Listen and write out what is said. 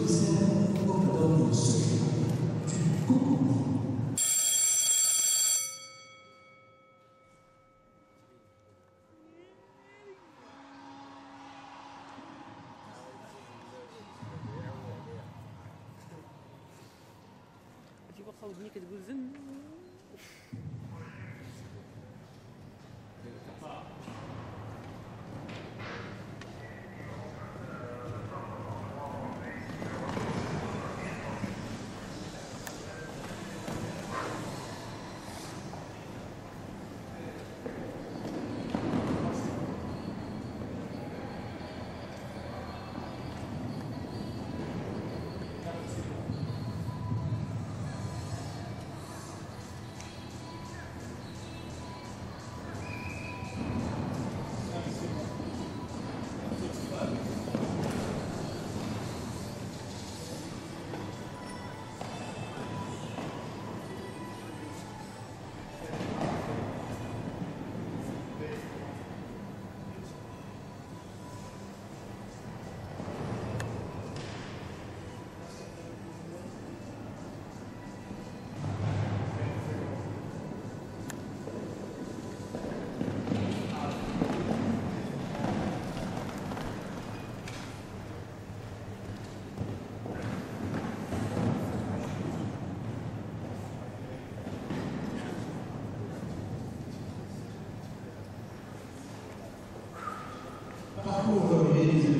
affichés chez le commissaire Ocador, le secrétaire du concours. في واخا ودني كتقول زن Parcours comme il est des